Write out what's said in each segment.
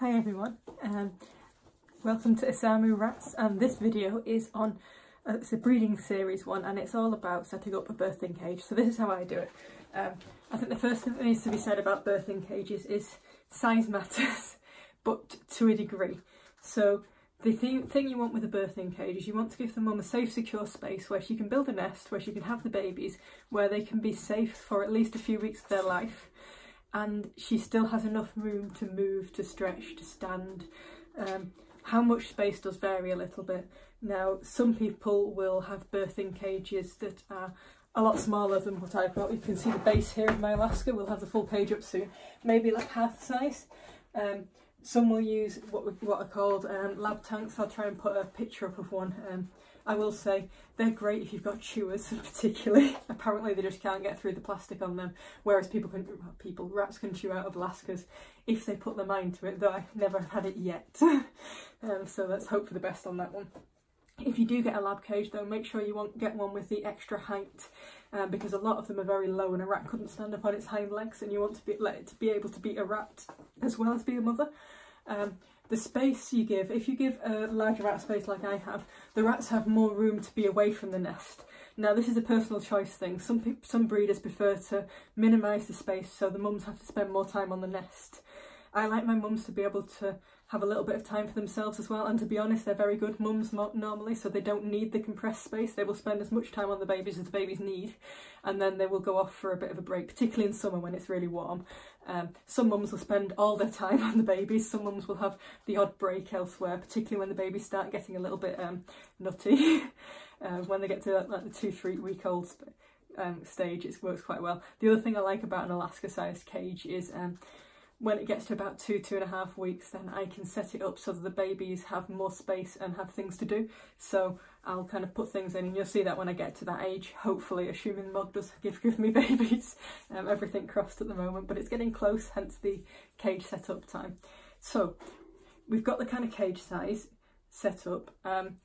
Hi everyone, um, welcome to Isamu Rats and this video is on, uh, it's a breeding series one and it's all about setting up a birthing cage. So this is how I do it. Um, I think the first thing that needs to be said about birthing cages is size matters, but to a degree. So the thing, thing you want with a birthing cage is you want to give the mum a safe, secure space where she can build a nest, where she can have the babies, where they can be safe for at least a few weeks of their life and she still has enough room to move, to stretch, to stand. Um, how much space does vary a little bit. Now, some people will have birthing cages that are a lot smaller than what I've got. You can see the base here of my Alaska. We'll have the full page up soon. Maybe like half size. Um, some will use what we, what are called um, lab tanks. I'll try and put a picture up of one. Um, I will say they're great if you've got chewers particularly. Apparently they just can't get through the plastic on them, whereas people can, people, rats can chew out of Alaskas if they put their mind to it, though I've never had it yet. um, so let's hope for the best on that one. If you do get a lab cage though, make sure you want get one with the extra height um, because a lot of them are very low and a rat couldn't stand up on its hind legs and you want to be, let it to be able to be a rat as well as be a mother. Um, the space you give, if you give a larger rat space like I have, the rats have more room to be away from the nest. Now this is a personal choice thing. Some some breeders prefer to minimise the space so the mums have to spend more time on the nest. I like my mums to be able to have a little bit of time for themselves as well and to be honest they're very good mums normally so they don't need the compressed space they will spend as much time on the babies as the babies need and then they will go off for a bit of a break particularly in summer when it's really warm um, some mums will spend all their time on the babies. Some mums will have the odd break elsewhere particularly when the babies start getting a little bit um, nutty uh, when they get to like the two three week old um, stage it works quite well. The other thing I like about an Alaska sized cage is um, when it gets to about two, two and a half weeks, then I can set it up so that the babies have more space and have things to do. So I'll kind of put things in and you'll see that when I get to that age, hopefully, assuming Mog does give, give me babies, um, everything crossed at the moment, but it's getting close, hence the cage setup time. So we've got the kind of cage size set up. Um,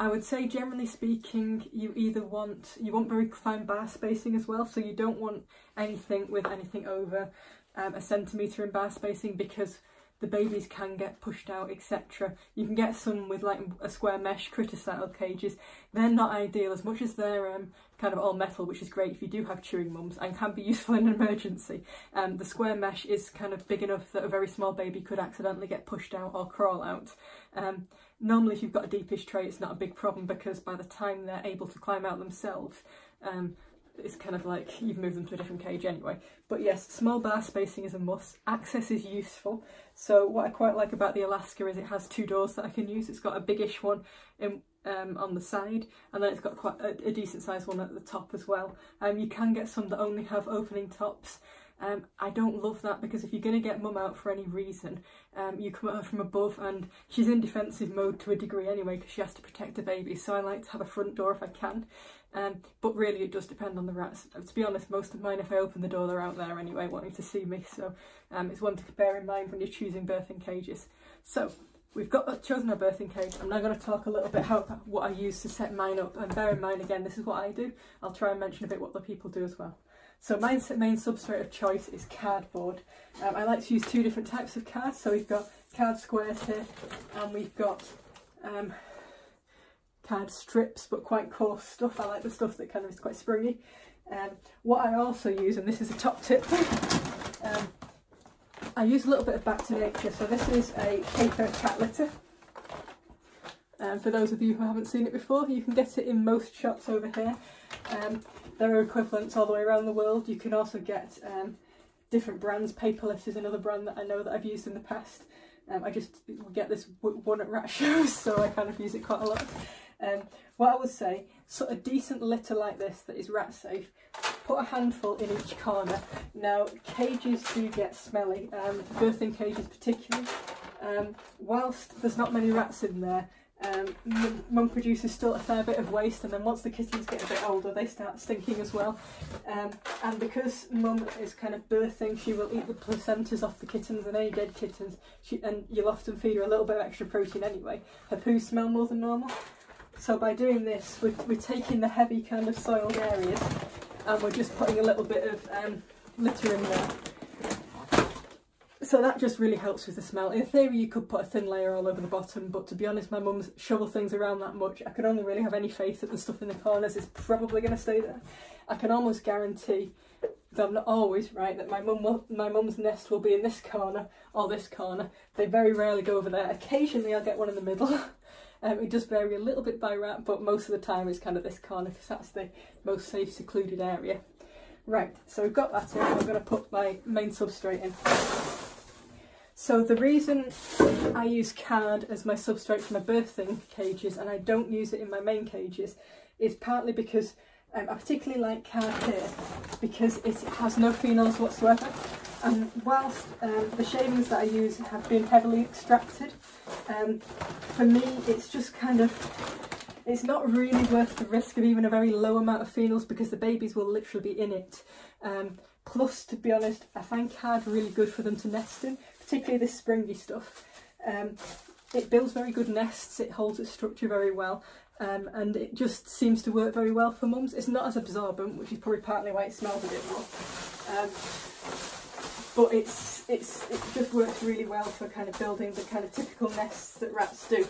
I would say generally speaking you either want you want very fine bar spacing as well so you don't want anything with anything over um, a centimetre in bar spacing because the babies can get pushed out etc. You can get some with like a square mesh critter style cages. They're not ideal as much as they're um, kind of all metal which is great if you do have chewing mums and can be useful in an emergency. Um, the square mesh is kind of big enough that a very small baby could accidentally get pushed out or crawl out. Um, normally if you've got a deepish tray it's not a big problem because by the time they're able to climb out themselves um, it's kind of like you've moved them to a different cage anyway. But yes, small bar spacing is a must. Access is useful. So what I quite like about the Alaska is it has two doors that I can use. It's got a biggish one in, um, on the side and then it's got quite a, a decent sized one at the top as well. Um, you can get some that only have opening tops um, I don't love that because if you're going to get mum out for any reason, um, you come at her from above and she's in defensive mode to a degree anyway because she has to protect the baby. So I like to have a front door if I can. Um, but really it does depend on the rats. Uh, to be honest, most of mine, if I open the door, they're out there anyway wanting to see me. So um, it's one to bear in mind when you're choosing birthing cages. So we've got chosen our birthing cage. I'm now going to talk a little bit about what I use to set mine up. And bear in mind, again, this is what I do. I'll try and mention a bit what the people do as well. So my main substrate of choice is cardboard. Um, I like to use two different types of cards. So we've got card squares here and we've got um, card strips but quite coarse stuff. I like the stuff that kind of is quite springy. Um, what I also use, and this is a top tip, um, I use a little bit of Back to Nature. So this is a paper cat litter. Um, for those of you who haven't seen it before, you can get it in most shops over here. Um, there are equivalents all the way around the world. You can also get um, different brands. Paperless is another brand that I know that I've used in the past. Um, I just get this one at rat shows, so I kind of use it quite a lot. Um, what I would say, sort a decent litter like this that is rat safe, put a handful in each corner. Now, cages do get smelly, um, birthing cages particularly. Um, whilst there's not many rats in there, um, mum produces still a fair bit of waste and then once the kittens get a bit older they start stinking as well. Um, and because mum is kind of birthing she will eat the placentas off the kittens and any dead kittens. She, and you'll often feed her a little bit of extra protein anyway. Her poos smell more than normal so by doing this we're, we're taking the heavy kind of soiled areas and we're just putting a little bit of um, litter in there so that just really helps with the smell. In theory you could put a thin layer all over the bottom but to be honest my mum's shovel things around that much. I can only really have any faith that the stuff in the corners is probably going to stay there. I can almost guarantee, though I'm not always right, that my mum my mum's nest will be in this corner or this corner. They very rarely go over there. Occasionally I'll get one in the middle. um, it does vary a little bit by rat but most of the time it's kind of this corner because that's the most safe secluded area. Right, so we've got that in, I'm going to put my main substrate in. So the reason I use card as my substrate for my birthing cages and I don't use it in my main cages is partly because um, I particularly like card here because it has no phenols whatsoever and whilst um, the shavings that I use have been heavily extracted, um, for me it's just kind of it's not really worth the risk of even a very low amount of phenols because the babies will literally be in it. Um, plus, to be honest, I find card really good for them to nest in, particularly this springy stuff. Um, it builds very good nests, it holds its structure very well, um, and it just seems to work very well for mums. It's not as absorbent, which is probably partly why it smells a bit more. Um, but it's, it's, it just works really well for kind of building the kind of typical nests that rats do.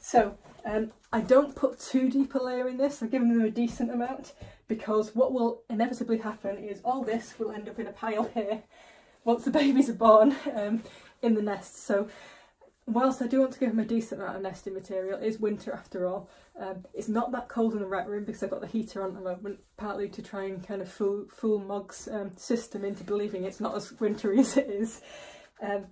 So um, I don't put too deep a layer in this, I've given them a decent amount because what will inevitably happen is all this will end up in a pile here once the babies are born um, in the nest. So whilst I do want to give them a decent amount of nesting material, it is winter after all. Um, it's not that cold in the rat room because I've got the heater on at the moment, partly to try and kind of fool, fool Mog's um, system into believing it's not as wintry as it is. Um,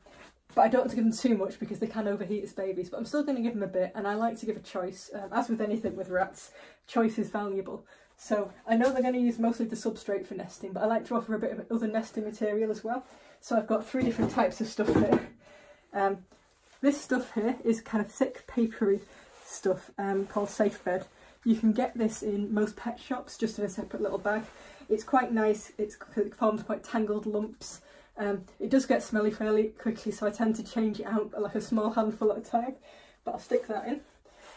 but I don't want to give them too much because they can overheat as babies, but I'm still going to give them a bit and I like to give a choice. Um, as with anything with rats, choice is valuable. So I know they're going to use mostly the substrate for nesting, but I like to offer a bit of other nesting material as well. So I've got three different types of stuff here. This stuff here is kind of thick papery stuff um, called Safe Bed. You can get this in most pet shops just in a separate little bag. It's quite nice, it's, it forms quite tangled lumps um, it does get smelly fairly quickly, so I tend to change it out like a small handful at a time, but I'll stick that in.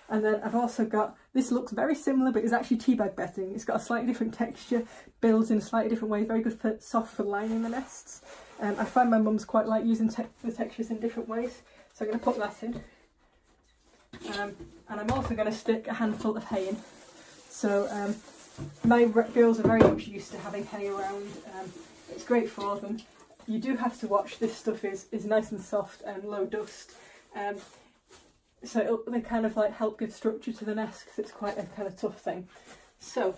And then I've also got, this looks very similar, but it's actually teabag bedding. It's got a slightly different texture, builds in a slightly different way, very good for soft for lining the nests. Um, I find my mum's quite like using te the textures in different ways, so I'm going to put that in. Um, and I'm also going to stick a handful of hay in. So um, my girls are very much used to having hay around. Um, it's great for them you do have to watch this stuff is, is nice and soft and low dust. Um, so they kind of like help give structure to the nest because it's quite a kind of tough thing. So,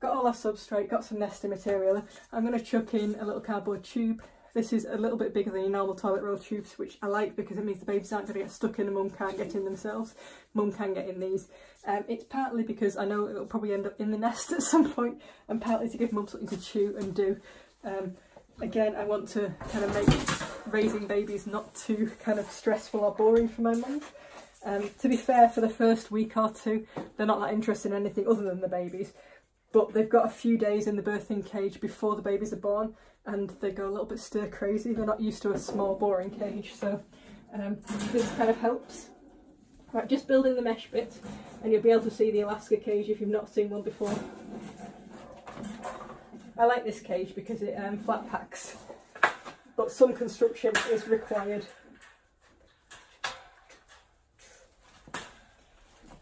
got all our substrate, got some nesting material. I'm going to chuck in a little cardboard tube. This is a little bit bigger than your normal toilet roll tubes, which I like because it means the babies aren't going to get stuck in and mum can't get in themselves. Mum can get in these. Um, it's partly because I know it'll probably end up in the nest at some point and partly to give mum something to chew and do. Um, again I want to kind of make raising babies not too kind of stressful or boring for my mum. Um, to be fair, for the first week or two, they're not that interested in anything other than the babies. But they've got a few days in the birthing cage before the babies are born and they go a little bit stir crazy. They're not used to a small boring cage, so um, this kind of helps. Right, just building the mesh bit and you'll be able to see the Alaska cage if you've not seen one before. I like this cage because it um, flat packs, but some construction is required.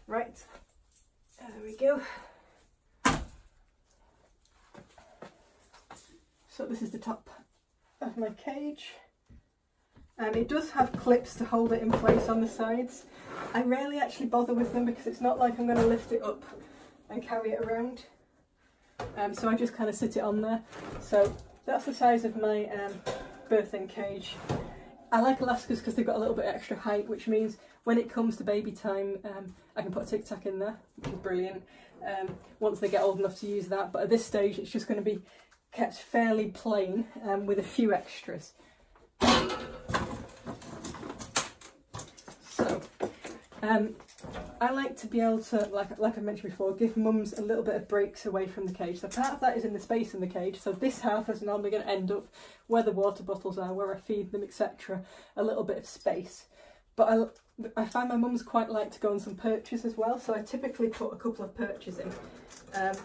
Right, there we go. So this is the top of my cage. And it does have clips to hold it in place on the sides. I rarely actually bother with them because it's not like I'm going to lift it up and carry it around um, so I just kind of sit it on there. So that's the size of my um, birthing cage. I like Alaskas because they've got a little bit extra height, which means when it comes to baby time, um, I can put a tic tac in there, which is brilliant, um, once they get old enough to use that. But at this stage, it's just going to be kept fairly plain um, with a few extras. So, um, I like to be able to, like, like I mentioned before, give mums a little bit of breaks away from the cage. So part of that is in the space in the cage. So this half is normally going to end up where the water bottles are, where I feed them, etc. A little bit of space. But I, I find my mums quite like to go on some perches as well. So I typically put a couple of perches in. Um,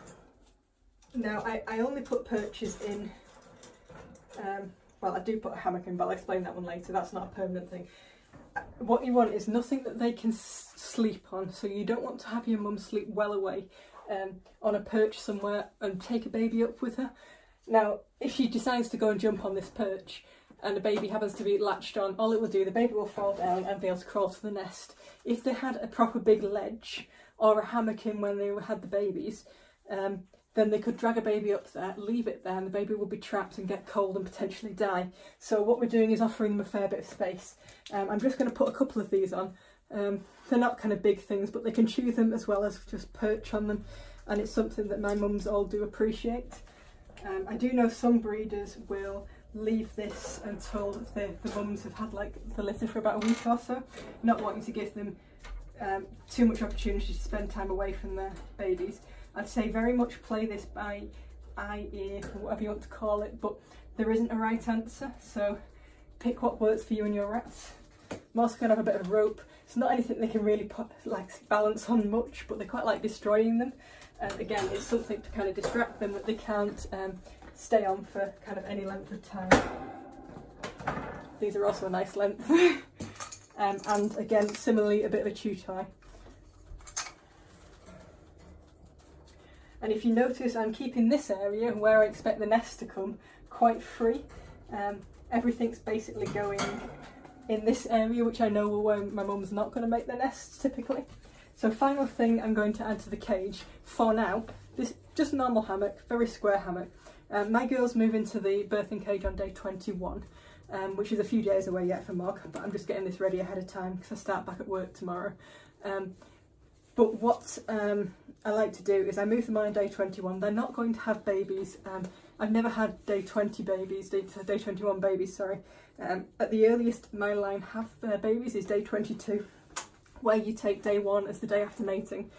now, I, I only put perches in um, well I do put a hammock in but I'll explain that one later, that's not a permanent thing. Uh, what you want is nothing that they can sleep on, so you don't want to have your mum sleep well away um, on a perch somewhere and take a baby up with her. Now, if she decides to go and jump on this perch and the baby happens to be latched on, all it will do, the baby will fall down and be able to crawl to the nest. If they had a proper big ledge or a hammock in when they had the babies, um, then they could drag a baby up there, leave it there, and the baby would be trapped and get cold and potentially die. So what we're doing is offering them a fair bit of space. Um, I'm just going to put a couple of these on. Um, they're not kind of big things, but they can chew them as well as just perch on them, and it's something that my mums all do appreciate. Um, I do know some breeders will leave this until the, the mums have had like the litter for about a week or so, not wanting to give them um, too much opportunity to spend time away from their babies. I'd say very much play this by eye, ear, whatever you want to call it, but there isn't a right answer, so pick what works for you and your rats. I'm also going to have a bit of rope. It's not anything they can really put, like balance on much, but they quite like destroying them. And again, it's something to kind of distract them that they can't um, stay on for kind of any length of time. These are also a nice length. um, and again, similarly, a bit of a chew tie. And if you notice, I'm keeping this area where I expect the nest to come quite free. Um, everything's basically going in this area, which I know where my mum's not going to make the nests typically. So final thing I'm going to add to the cage for now, this just normal hammock, very square hammock. Um, my girls move into the birthing cage on day 21, um, which is a few days away yet for Mark, but I'm just getting this ready ahead of time because I start back at work tomorrow. Um, but what um, I like to do is I move them on day 21. They're not going to have babies. Um, I've never had day 20 babies, day, day 21 babies, sorry. Um, at the earliest my line have uh, babies is day 22, where you take day one as the day after mating.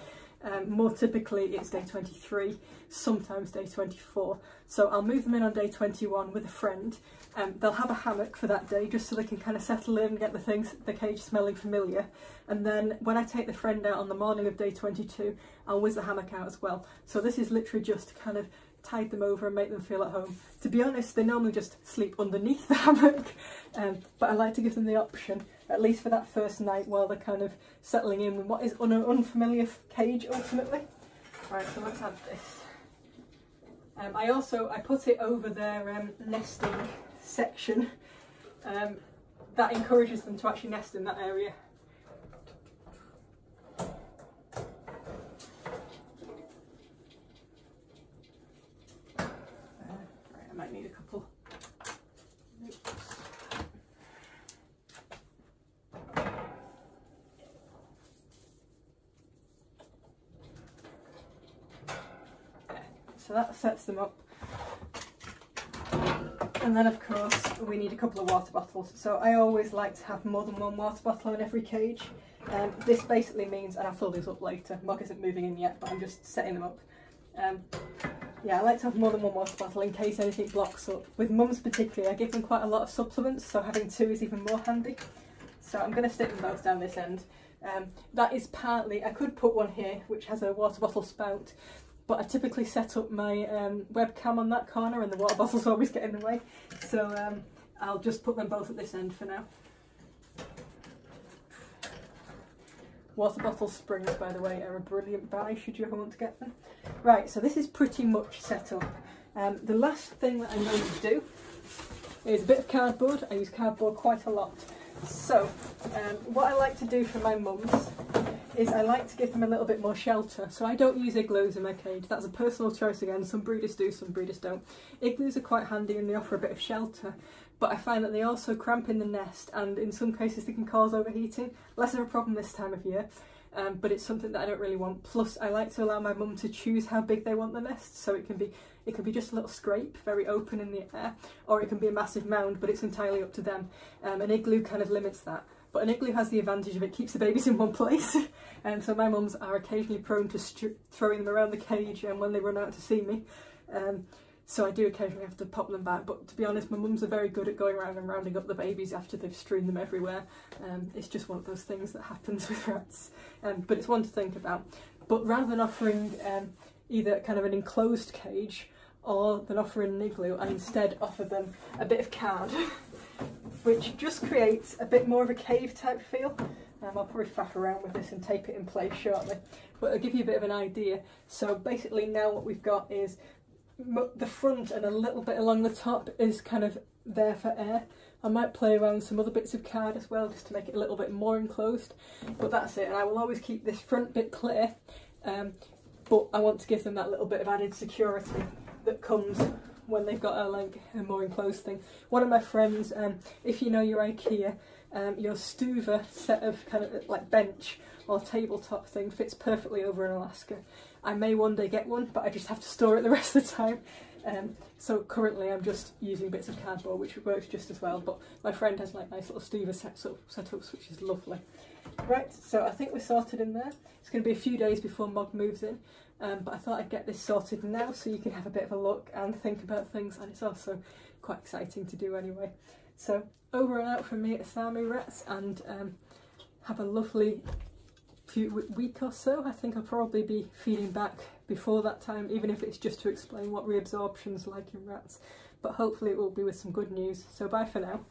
Um, more typically it's day 23, sometimes day 24. So I'll move them in on day 21 with a friend. Um, they'll have a hammock for that day just so they can kind of settle in and get the things, the cage smelling familiar. And then when I take the friend out on the morning of day 22, I'll whiz the hammock out as well. So this is literally just kind of tide them over and make them feel at home. To be honest, they normally just sleep underneath the hammock, um, but I like to give them the option, at least for that first night while they're kind of settling in with what is an unfamiliar cage ultimately. Right, so let's add this. Um, I also, I put it over their um, nesting section. Um, that encourages them to actually nest in that area. So that sets them up. And then of course we need a couple of water bottles. So I always like to have more than one water bottle in every cage. Um, this basically means, and I'll fill these up later, Mog isn't moving in yet, but I'm just setting them up. Um, yeah, I like to have more than one water bottle in case anything blocks up. With mums particularly, I give them quite a lot of supplements, so having two is even more handy. So I'm going to stick them both down this end. Um, that is partly, I could put one here which has a water bottle spout, but I typically set up my um, webcam on that corner and the water bottles always get in the way. So um, I'll just put them both at this end for now. Water bottle springs, by the way, are a brilliant buy should you ever want to get them. Right, so this is pretty much set up. Um, the last thing that I'm going to do is a bit of cardboard. I use cardboard quite a lot. So, um, what I like to do for my mums is I like to give them a little bit more shelter. So I don't use igloos in my cage. That's a personal choice again. Some breeders do, some breeders don't. Igloos are quite handy and they offer a bit of shelter. But I find that they also cramp in the nest and in some cases they can cause overheating. Less of a problem this time of year. Um, but it's something that I don't really want. Plus, I like to allow my mum to choose how big they want the nest, so it can be it can be just a little scrape, very open in the air, or it can be a massive mound, but it's entirely up to them. Um, an igloo kind of limits that. But an igloo has the advantage of it keeps the babies in one place, and so my mums are occasionally prone to throwing them around the cage and when they run out to see me. Um, so I do occasionally have to pop them back, but to be honest, my mums are very good at going around and rounding up the babies after they've strewn them everywhere. Um, it's just one of those things that happens with rats, um, but it's one to think about. But rather than offering um, either kind of an enclosed cage or than offering an igloo and instead offer them a bit of card which just creates a bit more of a cave type feel. Um, I'll probably faff around with this and tape it in place shortly, but I'll give you a bit of an idea. So basically now what we've got is the front and a little bit along the top is kind of there for air. I might play around some other bits of card as well just to make it a little bit more enclosed, but that's it. And I will always keep this front bit clear, um, but I want to give them that little bit of added security that comes when they've got a like a more enclosed thing. One of my friends, um, if you know your IKEA, um, your Stuva set of kind of like bench or tabletop thing fits perfectly over in Alaska. I may one day get one, but I just have to store it the rest of the time. Um, so currently I'm just using bits of cardboard, which works just as well, but my friend has like nice little Stuva sets up, setups, which is lovely. Right, so I think we're sorted in there. It's going to be a few days before Mog moves in, um, but I thought I'd get this sorted now so you can have a bit of a look and think about things, and it's also quite exciting to do anyway. So over and out from me at Isamu Rats, and um, have a lovely few week or so. I think I'll probably be feeding back before that time, even if it's just to explain what reabsorption's like in rats. But hopefully it will be with some good news. So bye for now.